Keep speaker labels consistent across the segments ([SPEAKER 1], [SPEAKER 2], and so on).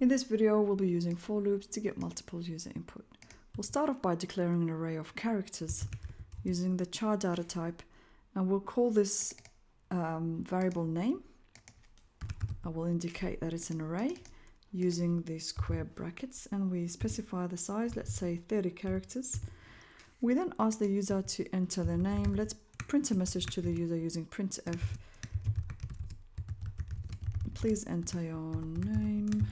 [SPEAKER 1] In this video, we'll be using for loops to get multiple user input. We'll start off by declaring an array of characters using the char data type, and we'll call this um, variable name. I will indicate that it's an array using the square brackets, and we specify the size, let's say 30 characters. We then ask the user to enter their name. Let's print a message to the user using printf. Please enter your name.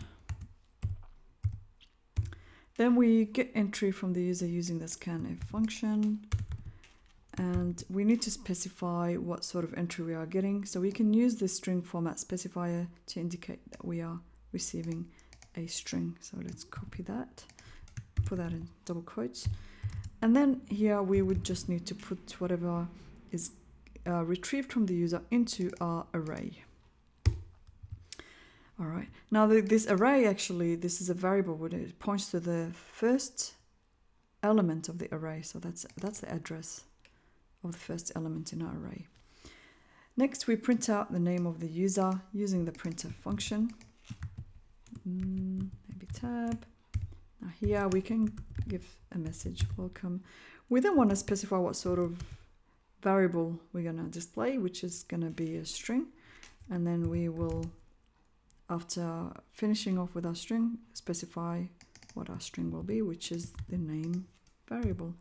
[SPEAKER 1] Then we get entry from the user using the scanf function. And we need to specify what sort of entry we are getting. So we can use the string format specifier to indicate that we are receiving a string. So let's copy that, put that in double quotes. And then here we would just need to put whatever is uh, retrieved from the user into our array. All right, now the, this array actually, this is a variable, it points to the first element of the array. So that's, that's the address of the first element in our array. Next, we print out the name of the user using the printf function. Mm, maybe tab. Now here we can give a message, welcome. We then want to specify what sort of variable we're going to display, which is going to be a string. And then we will after finishing off with our string, specify what our string will be, which is the name variable.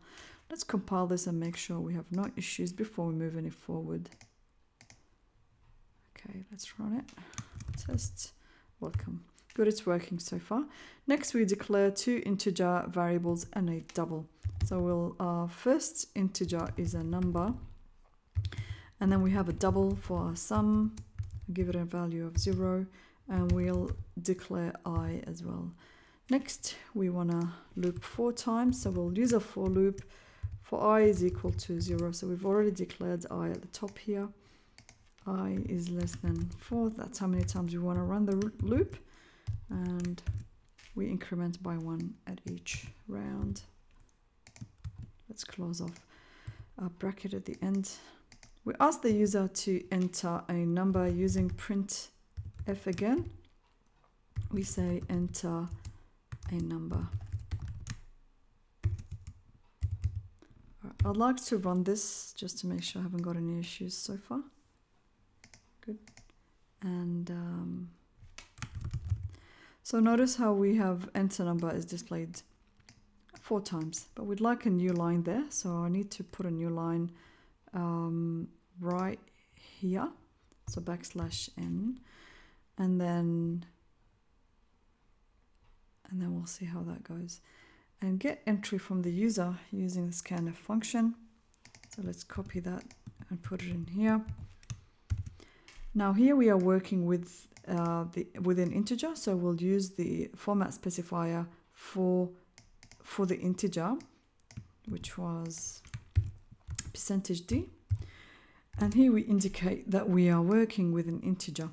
[SPEAKER 1] Let's compile this and make sure we have no issues before we move any forward. Okay, let's run it. Test. Welcome. Good, it's working so far. Next, we declare two integer variables and a double. So we'll, our first integer is a number. And then we have a double for our sum. Give it a value of zero and we'll declare i as well. Next, we want to loop four times, so we'll use a for loop for i is equal to zero. So we've already declared i at the top here. i is less than four. That's how many times we want to run the loop. And we increment by one at each round. Let's close off our bracket at the end. We ask the user to enter a number using print f again, we say enter a number. I'd like to run this just to make sure I haven't got any issues so far. Good. And um, so notice how we have enter number is displayed four times, but we'd like a new line there. So I need to put a new line um, right here. So backslash n and then and then we'll see how that goes. And get entry from the user using the scanf function. So let's copy that and put it in here. Now here we are working with uh, the with an integer. So we'll use the format specifier for for the integer which was percentage d. And here we indicate that we are working with an integer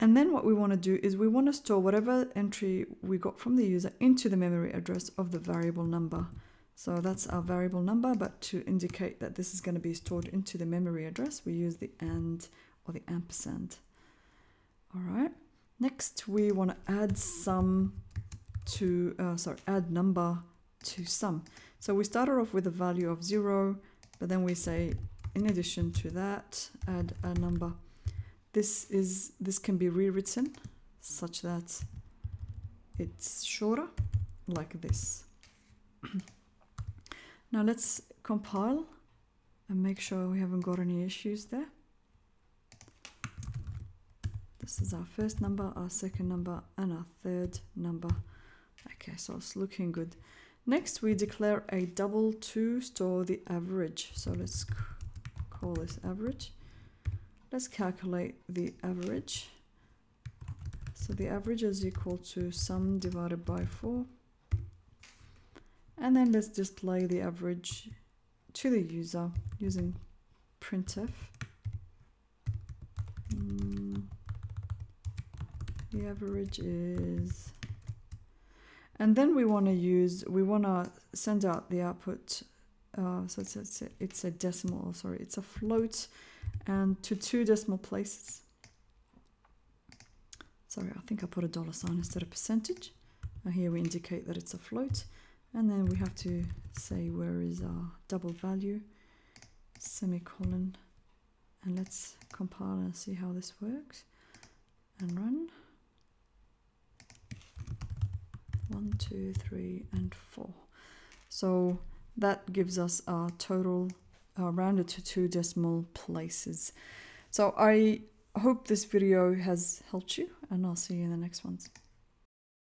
[SPEAKER 1] and then what we want to do is we want to store whatever entry we got from the user into the memory address of the variable number. So that's our variable number, but to indicate that this is going to be stored into the memory address, we use the AND or the ampersand. All right. Next, we want to add sum to, uh, sorry, add number to sum. So we started off with a value of zero, but then we say, in addition to that, add a number this is this can be rewritten such that it's shorter like this. Now let's compile and make sure we haven't got any issues there. This is our first number our second number and our third number. Okay so it's looking good. Next we declare a double to store the average. So let's call this average Let's calculate the average. So the average is equal to sum divided by 4. And then let's display the average to the user using printf. Mm, the average is... And then we want to use, we want to send out the output, uh, so it's, it's, a, it's a decimal, sorry, it's a float and to two decimal places. sorry, I think I put a dollar sign instead of percentage. And here we indicate that it's a float. And then we have to say where is our double value, semicolon. And let's compile and see how this works. And run. One, two, three, and four. So that gives us our total uh, rounded to two decimal places. So I hope this video has helped you and I'll see you in the next ones.